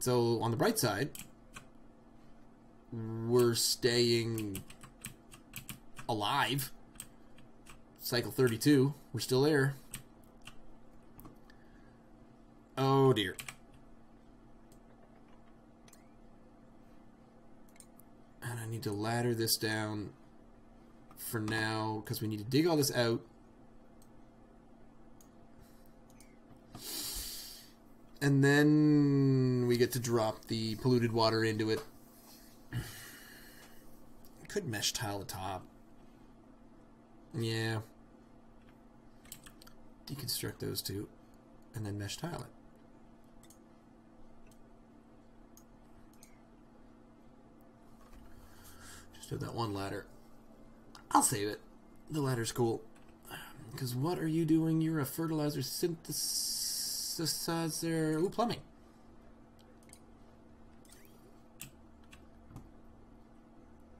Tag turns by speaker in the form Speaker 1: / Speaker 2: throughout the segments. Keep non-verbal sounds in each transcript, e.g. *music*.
Speaker 1: So, on the bright side, we're staying alive. Cycle 32, we're still there. Oh dear. And I need to ladder this down for now because we need to dig all this out. And then we get to drop the polluted water into it. Could mesh tile the top. Yeah. Deconstruct those two. And then mesh tile it. Just have that one ladder. I'll save it. The ladder's cool. Because what are you doing? You're a fertilizer synthesizer. Ooh, plumbing.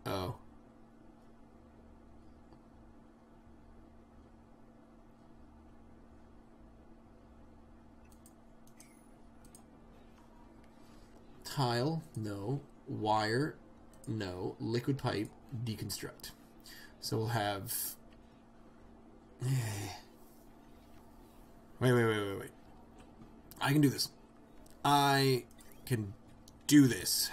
Speaker 1: Oh. Tile, no. Wire, no. Liquid pipe, deconstruct. So we'll have. *sighs* Wait, wait, wait, wait, wait. I can do this. I can do this.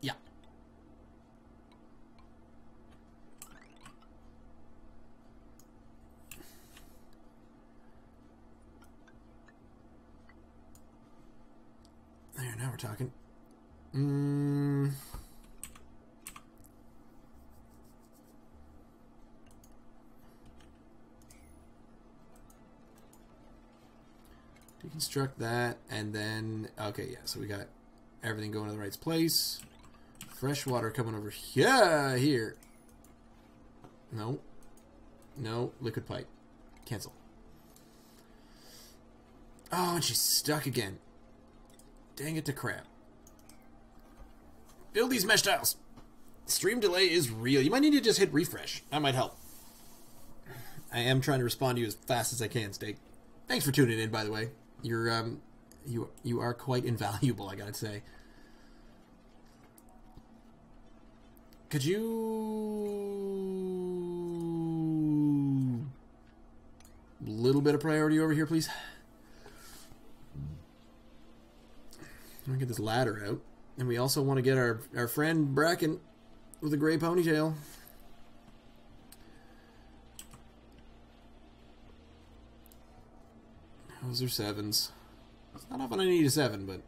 Speaker 1: Yeah. There, now we're talking. Mm. Deconstruct that, and then okay, yeah. So we got everything going to the right place. Fresh water coming over here. Here. No. No liquid pipe. Cancel. Oh, and she's stuck again. Dang it to crap. Build these mesh tiles. Stream delay is real. You might need to just hit refresh. That might help. I am trying to respond to you as fast as I can, Steak. Thanks for tuning in, by the way. You're um, you you are quite invaluable. I gotta say. Could you a little bit of priority over here, please? Let me get this ladder out. And we also want to get our, our friend Bracken with a gray ponytail. Those are sevens. It's not often I need a seven, but...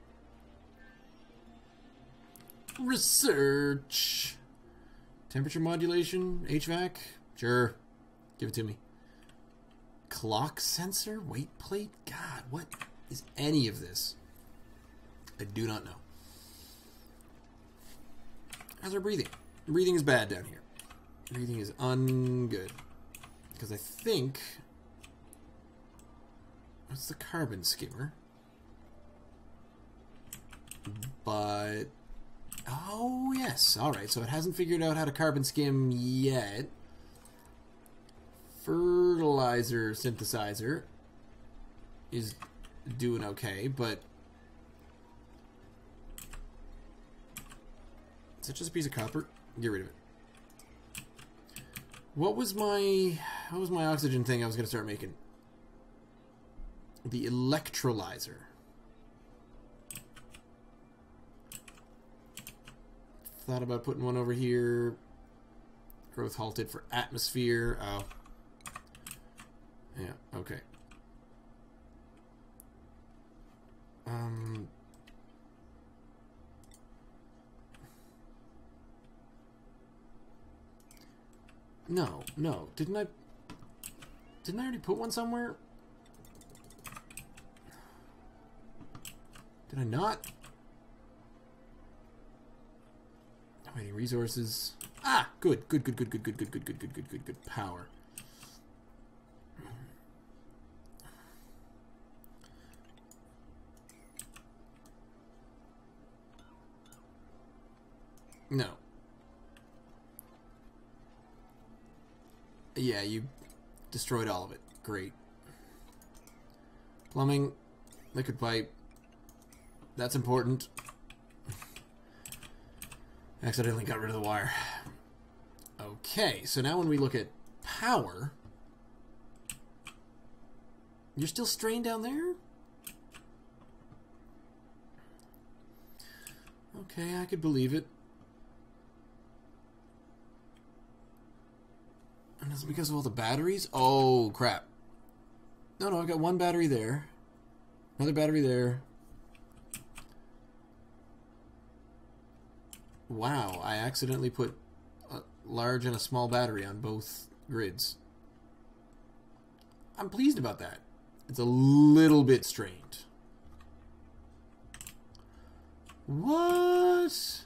Speaker 1: Research! Temperature modulation? HVAC? Sure. Give it to me. Clock sensor? Weight plate? God, what is any of this? I do not know. How's our breathing? Breathing is bad down here. Breathing is ungood. Because I think... What's the carbon skimmer? But... Oh, yes. Alright, so it hasn't figured out how to carbon skim yet. Fertilizer synthesizer is doing okay, but Is it just a piece of copper? Get rid of it. What was my what was my oxygen thing I was gonna start making? The electrolyzer. Thought about putting one over here. Growth halted for atmosphere. Oh. Yeah, okay. Um No, no. Didn't I... Didn't I already put one somewhere? Did I not? Waiting resources. Ah, good, good, good, good, good, good, good, good, good, good, good, good, good. Power. No. Yeah, you destroyed all of it. Great. Plumbing, liquid pipe. That's important. Accidentally got rid of the wire. Okay, so now when we look at power, you're still strained down there? Okay, I could believe it. And it's because of all the batteries? Oh, crap. No, no, I've got one battery there. Another battery there. Wow, I accidentally put a large and a small battery on both grids. I'm pleased about that. It's a little bit strained. What? It's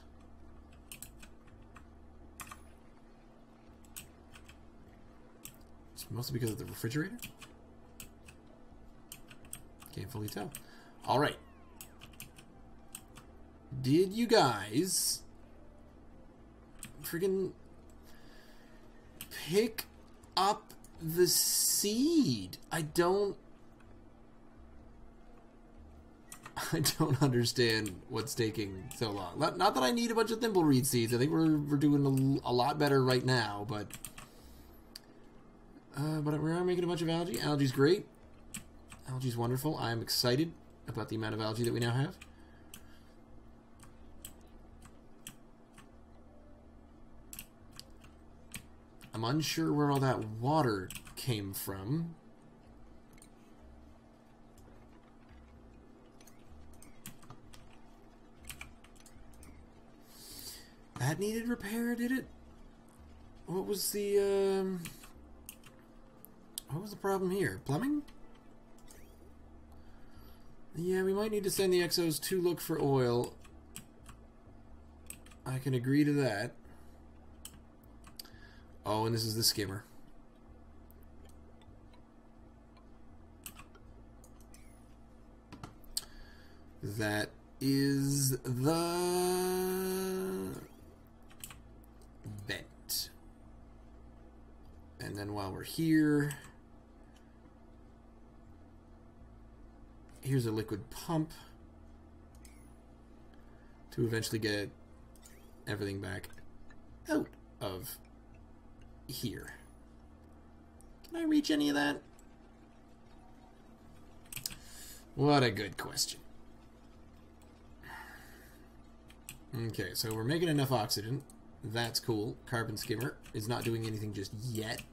Speaker 1: mostly because of the refrigerator? Can't fully tell. Alright. Did you guys friggin' pick up the seed? I don't *laughs* I don't understand what's taking so long. Not, that I need a bunch of thimbleweed seeds. I think we're, we're doing a, a lot better right now, but... Uh, but we are making a bunch of algae. Algae's great. Algae's wonderful. I'm excited about the amount of algae that we now have. I'm unsure where all that water came from. That needed repair, did it? What was the, um... What was the problem here? Plumbing? Yeah, we might need to send the Exos to look for oil. I can agree to that. Oh, and this is the skimmer. That is the vent. And then while we're here, here's a liquid pump to eventually get everything back out of here. Can I reach any of that? What a good question. Okay, so we're making enough oxygen. That's cool. Carbon skimmer is not doing anything just yet.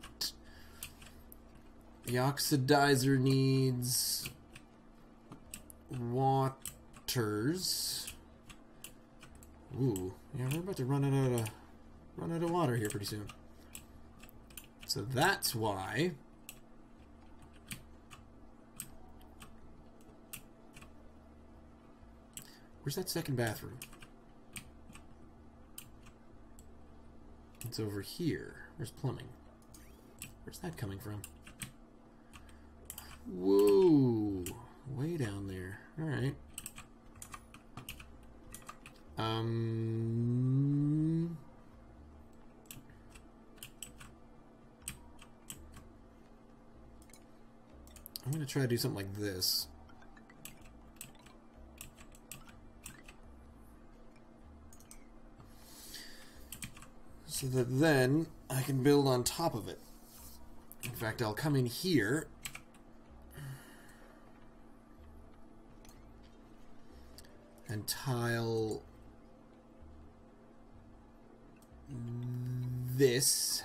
Speaker 1: The oxidizer needs waters. Ooh, yeah, we're about to run out of run out of water here pretty soon. So that's why. Where's that second bathroom? It's over here. Where's plumbing? Where's that coming from? Whoa! Way down there. Alright. Um... going to try to do something like this. So that then I can build on top of it. In fact, I'll come in here and tile this.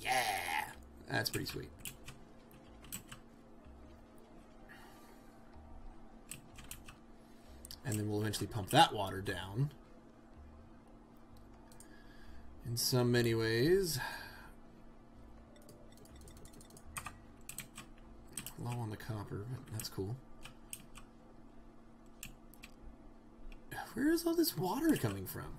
Speaker 1: Yeah! That's pretty sweet. And then we'll eventually pump that water down. In some many ways. Low on the copper, but that's cool. Where is all this water coming from?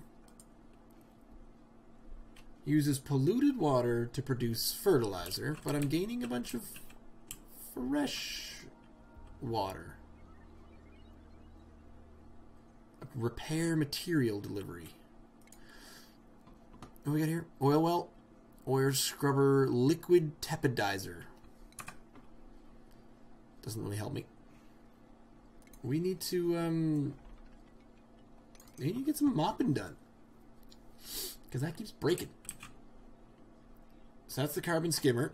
Speaker 1: Uses polluted water to produce fertilizer, but I'm gaining a bunch of fresh water. Repair material delivery. What we got here? Oil well, oil scrubber, liquid tepidizer. Doesn't really help me. We need to, um... We need to get some mopping done. Because that keeps breaking. So that's the carbon skimmer.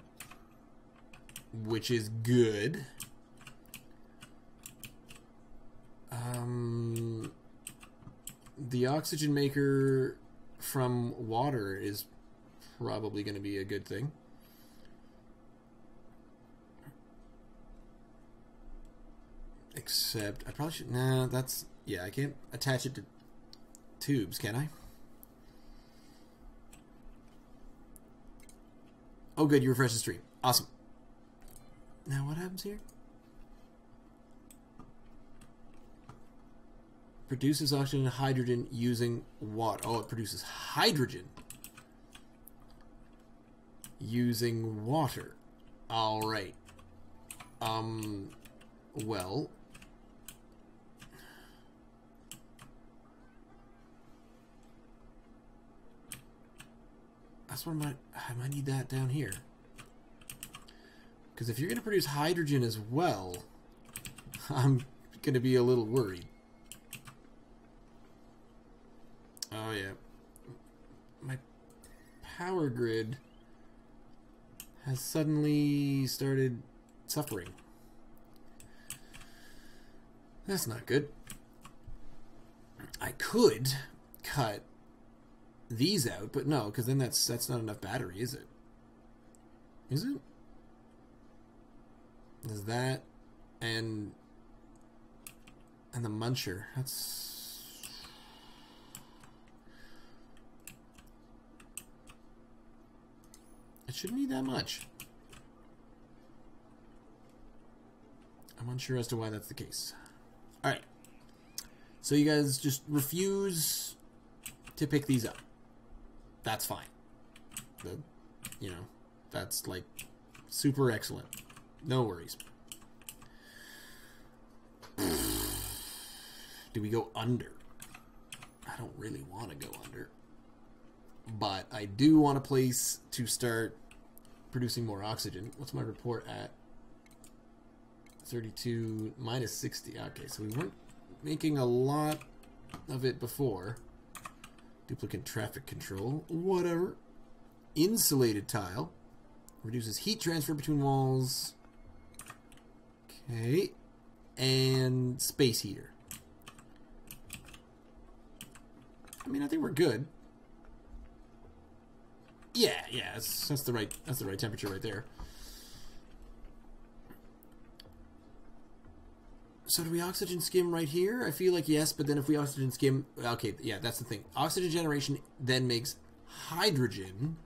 Speaker 1: Which is good. Um, the oxygen maker from water is probably going to be a good thing. Except, I probably should. Nah, that's. Yeah, I can't attach it to tubes, can I? Oh, good, you refresh the stream. Awesome. Now, what happens here? Produces oxygen and hydrogen using water. Oh, it produces hydrogen using water. All right. Um, well. That's what I might, I might need that down here. Because if you're going to produce hydrogen as well, *laughs* I'm going to be a little worried. Oh, yeah. My power grid has suddenly started suffering. That's not good. I could cut these out, but no, because then that's that's not enough battery, is it? Is it? Is that and and the muncher? That's it shouldn't need that much. I'm unsure as to why that's the case. All right. So you guys just refuse to pick these up that's fine. The, you know, that's like super excellent. No worries. Do we go under? I don't really want to go under. But I do want a place to start producing more oxygen. What's my report at? 32 minus 60. Okay, so we weren't making a lot of it before. Duplicant traffic control. Whatever. Insulated tile. Reduces heat transfer between walls. Okay. And space heater. I mean, I think we're good. Yeah, yeah, that's, the right that's the right temperature right there. So do we oxygen skim right here? I feel like yes, but then if we oxygen skim, okay, yeah, that's the thing. Oxygen generation then makes hydrogen,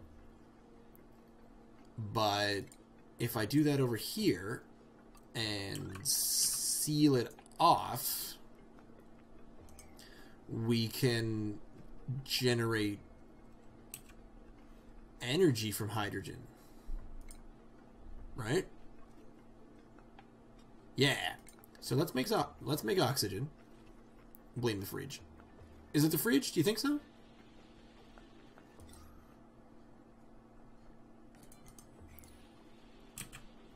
Speaker 1: but if I do that over here and seal it off, we can generate energy from hydrogen. Right? Yeah. So let's make let's make oxygen. Blame the fridge. Is it the fridge? Do you think so?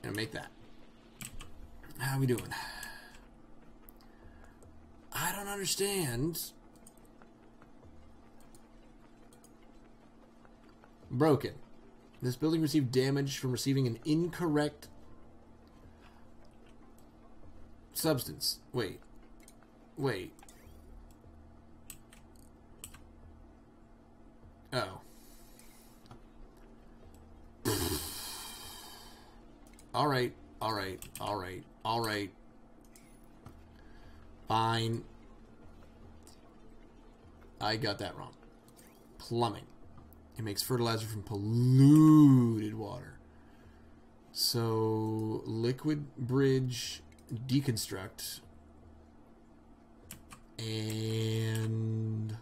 Speaker 1: Gonna make that. How we doing? I don't understand. Broken. This building received damage from receiving an incorrect substance. Wait. Wait. Oh. *sighs* alright, alright, alright, alright. Fine. I got that wrong. Plumbing. It makes fertilizer from polluted water. So, liquid bridge deconstruct and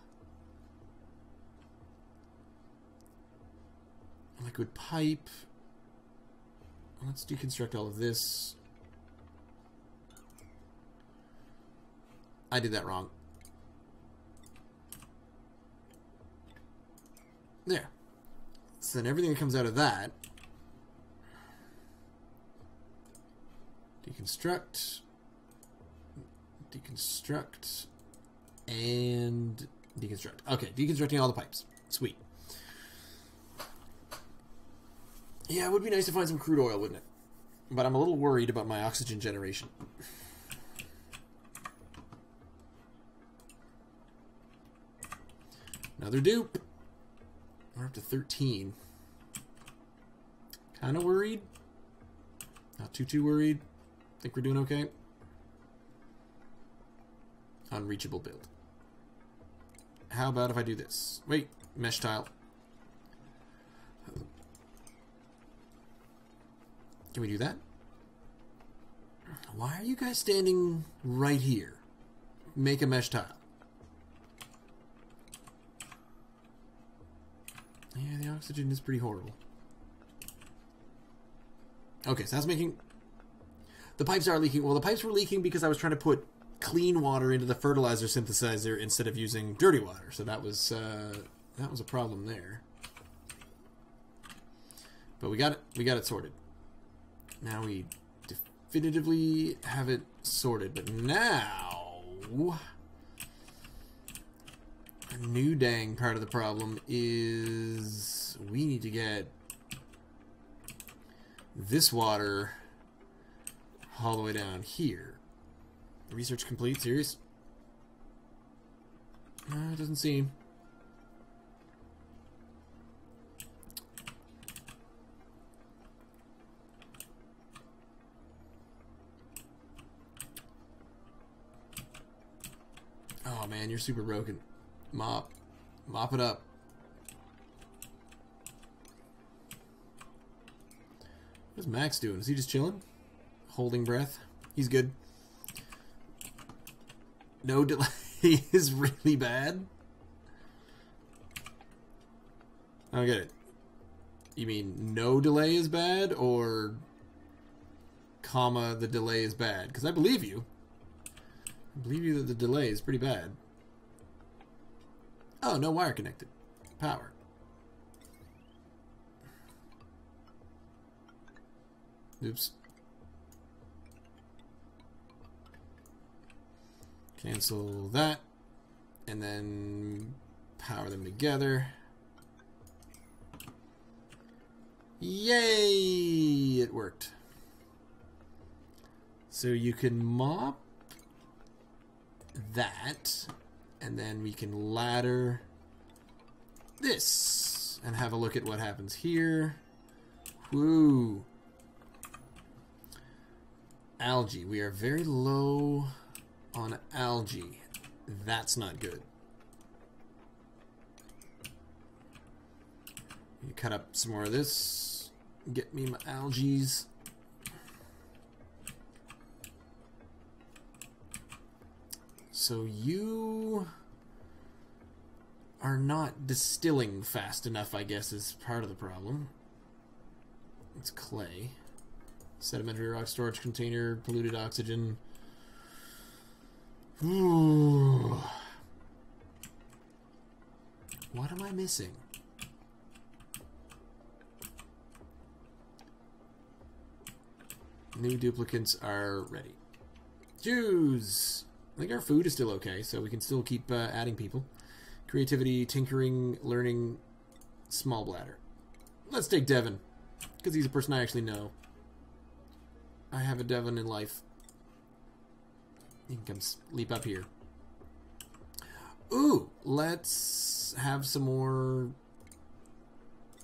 Speaker 1: liquid pipe. Let's deconstruct all of this. I did that wrong. There. So then everything that comes out of that Deconstruct. Deconstruct. And deconstruct. Okay, deconstructing all the pipes. Sweet. Yeah, it would be nice to find some crude oil, wouldn't it? But I'm a little worried about my oxygen generation. Another dupe. We're up to 13. Kind of worried. Not too, too worried. Think we're doing okay. Unreachable build. How about if I do this? Wait, mesh tile. Can we do that? Why are you guys standing right here? Make a mesh tile. Yeah, the oxygen is pretty horrible. Okay, so that's making... The pipes are leaking. Well, the pipes were leaking because I was trying to put clean water into the fertilizer synthesizer instead of using dirty water. So that was uh, that was a problem there. But we got it. We got it sorted. Now we definitively have it sorted. But now, new dang part of the problem is we need to get this water all the way down here. Research complete, serious? Uh, it doesn't seem. Oh man, you're super broken. Mop. Mop it up. What's Max doing? Is he just chilling? Holding breath? He's good. No delay *laughs* is really bad? I don't get it. You mean no delay is bad, or comma, the delay is bad? Because I believe you. I believe you that the delay is pretty bad. Oh, no wire connected. Power. Oops. Cancel that. And then power them together. Yay! It worked. So you can mop that, and then we can ladder this, and have a look at what happens here. Woo! Algae. We are very low on algae. That's not good. You cut up some more of this. Get me my algaes. So you are not distilling fast enough, I guess, is part of the problem. It's clay. Sedimentary rock storage container, polluted oxygen. Ooh. *sighs* What am I missing? New duplicants are ready. Jews! I think our food is still okay, so we can still keep uh, adding people. Creativity, tinkering, learning, small bladder. Let's take Devon, because he's a person I actually know. I have a Devon in life. He can come leap up here. Ooh, let's have some more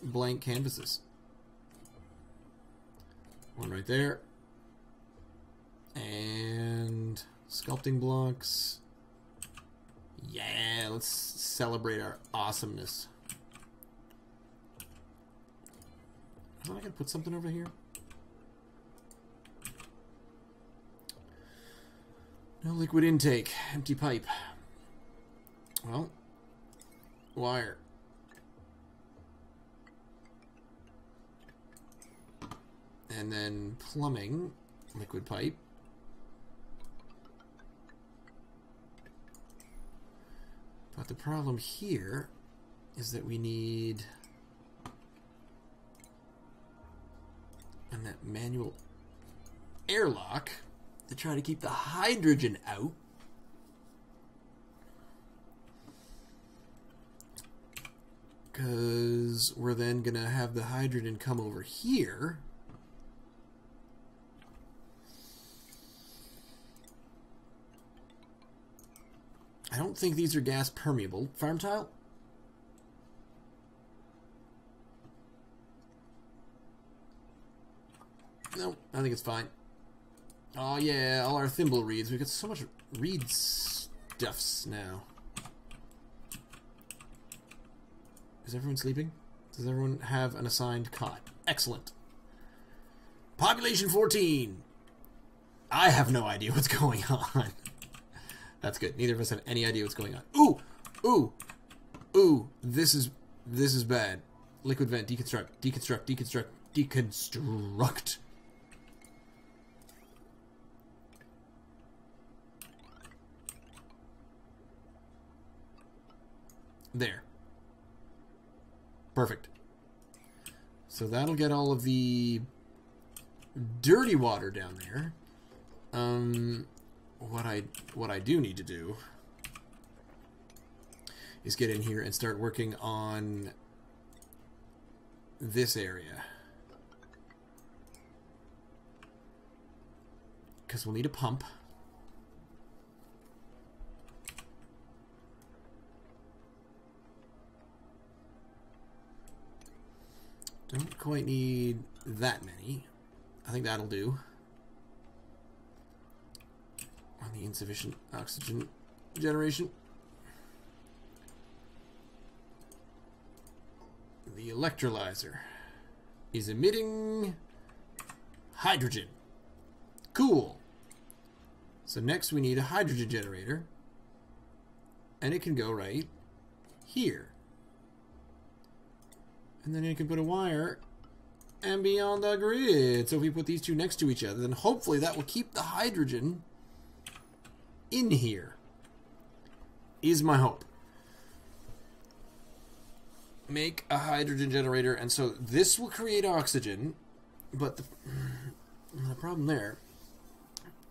Speaker 1: blank canvases. One right there. Sculpting blocks. Yeah, let's celebrate our awesomeness. Am I gonna put something over here? No liquid intake. Empty pipe. Well, wire. And then plumbing, liquid pipe. But the problem here is that we need and that manual airlock to try to keep the hydrogen out. Because we're then going to have the hydrogen come over here. I don't think these are gas permeable. Farm tile? No, I think it's fine. Oh yeah, all our thimble reeds. We've got so much reed stuffs now. Is everyone sleeping? Does everyone have an assigned cot? Excellent. Population 14. I have no idea what's *laughs* going on. That's good. Neither of us have any idea what's going on. Ooh! Ooh! Ooh! This is this is bad. Liquid vent, deconstruct, deconstruct, deconstruct, deconstruct. There. Perfect. So that'll get all of the dirty water down there. Um, what I what I do need to do is get in here and start working on this area. Because we'll need a pump. Don't quite need that many. I think that'll do. On the insufficient oxygen generation. The electrolyzer is emitting hydrogen. Cool. So next we need a hydrogen generator. And it can go right here. And then you can put a wire and be on the grid. So if we put these two next to each other, then hopefully that will keep the hydrogen in here. Is my hope. Make a hydrogen generator, and so this will create oxygen, but the, the problem there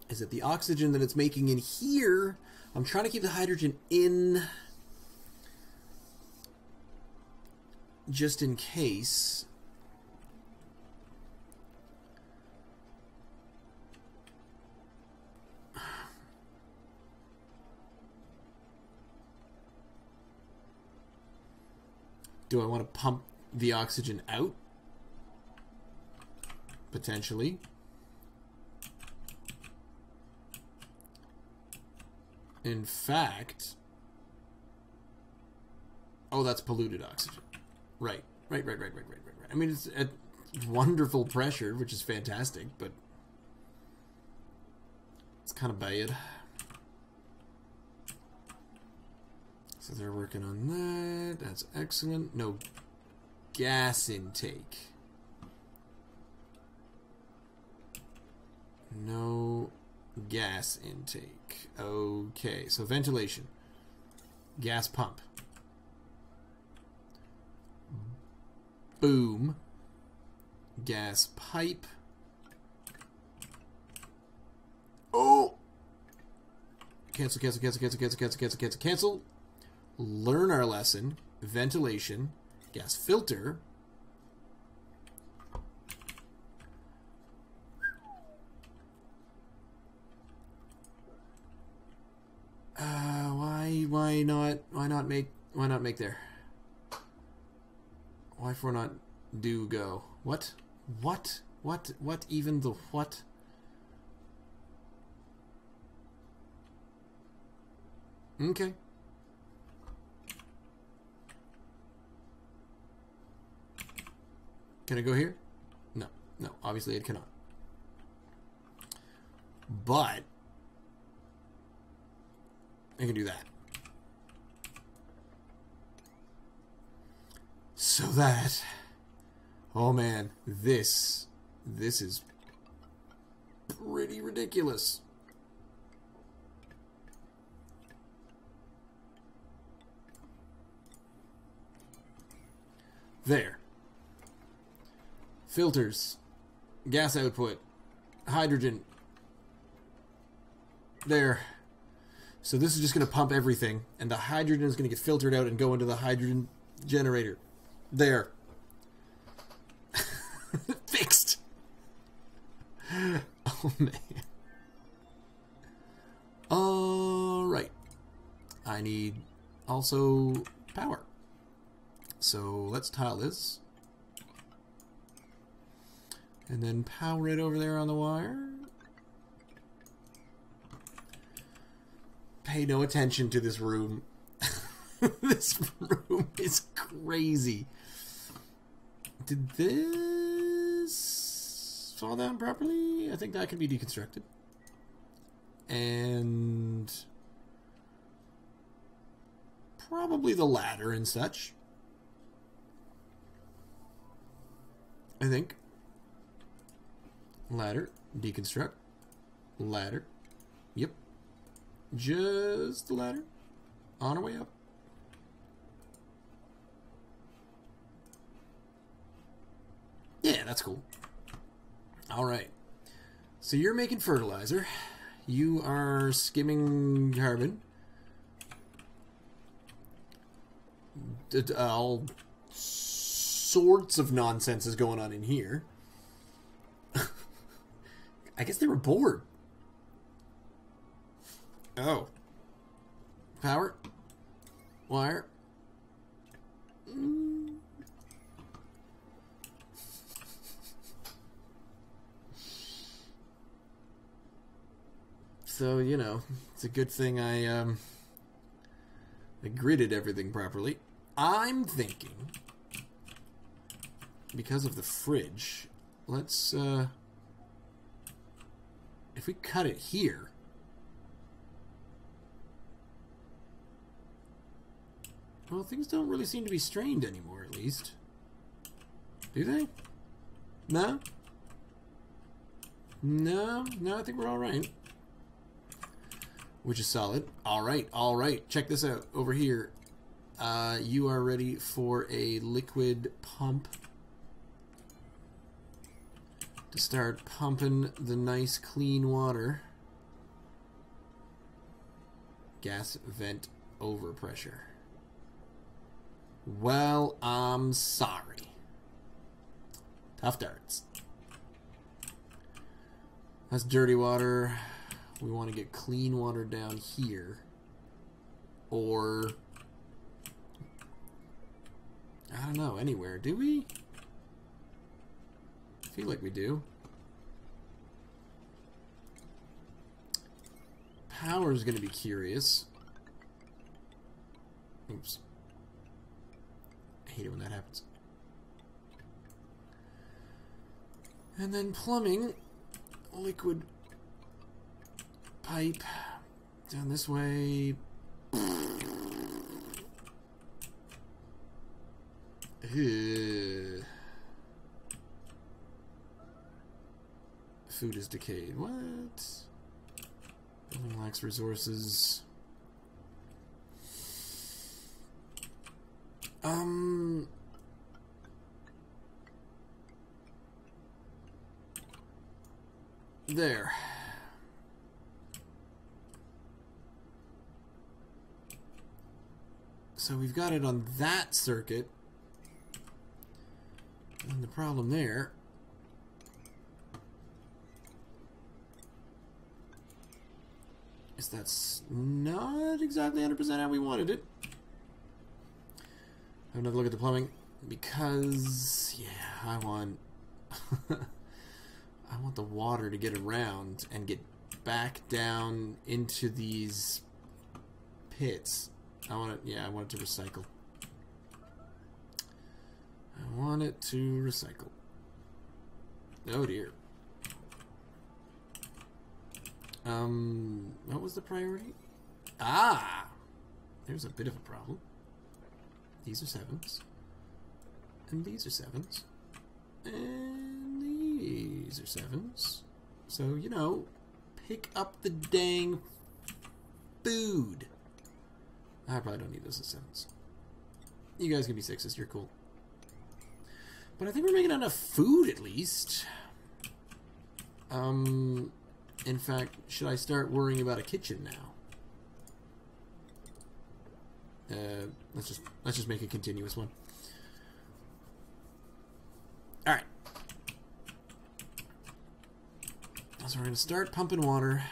Speaker 1: is that the oxygen that it's making in here, I'm trying to keep the hydrogen in just in case. Do I want to pump the oxygen out? Potentially. In fact... Oh, that's polluted oxygen. Right, right, right, right, right, right, right. I mean, it's at wonderful pressure, which is fantastic, but it's kind of bad. They're working on that. That's excellent. No gas intake. No gas intake. Okay, so ventilation. Gas pump. Boom. Gas pipe. Oh! Cancel, cancel, cancel, cancel, cancel, cancel, cancel, cancel. Learn our lesson. Ventilation. Gas filter. Uh, why, why not, why not make, why not make there? Why for not do go? What? What? What? What even the what? Okay. Can I go here? No. No, obviously it cannot. But I can do that. So that... Oh man, this... This is pretty ridiculous. There. Filters. Gas output. hydrogen. There. So this is just going to pump everything, and the hydrogen is going to get filtered out and go into the hydrogen generator. There. *laughs* Fixed. *laughs* Oh man. All right. I need also power. So let's tile this. And then power it over there on the wire. Pay no attention to this room. *laughs* this room is crazy. Did this fall down properly? I think that can be deconstructed. And probably the ladder and such. I think. Ladder, deconstruct, ladder. Yep. Just the ladder. On our way up. Yeah, that's cool. All right. So you're making fertilizer. You are skimming carbon. All sorts of nonsense is going on in here. I guess they were bored. Oh. Power. Wire. So, you know, it's a good thing I, um, I gridded everything properly. I'm thinking, because of the fridge, let's, uh, if we cut it here, well, things don't really seem to be strained anymore, at least. Do they? No? No? No, I think we're all right. Which is solid. All right, all right. Check this out over here. Uh, you are ready for a liquid pump to start pumping the nice clean water. Gas vent overpressure. Well, I'm sorry. Tough darts. That's dirty water. We want to get clean water down here. Or... I don't know, anywhere. Do we? Feel like we do. Power's to be curious. Oops. I hate it when that happens. And then plumbing, liquid pipe down this way. Ugh. Food is decayed. What? Building lacks resources. Um. There. So we've got it on that circuit. And the problem there that's not exactly 100% how we wanted it. Have another look at the plumbing because yeah, I want *laughs* I want the water to get around and get back down into these pits. I want it yeah, I want it to recycle. I want it to recycle. Oh dear. Um, what was the priority? Ah! There's a bit of a problem. These are sevens. And these are sevens. And these are sevens. So, you know, pick up the dang food. I probably don't need those as sevens. You guys can be sixes, you're cool. But I think we're making enough food at least. Um, in fact, should I start worrying about a kitchen now? Uh, let's just let's just make a continuous one. All right. So we're to start pumping water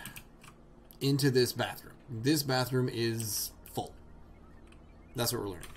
Speaker 1: into this bathroom. This bathroom is full. That's what we're learning.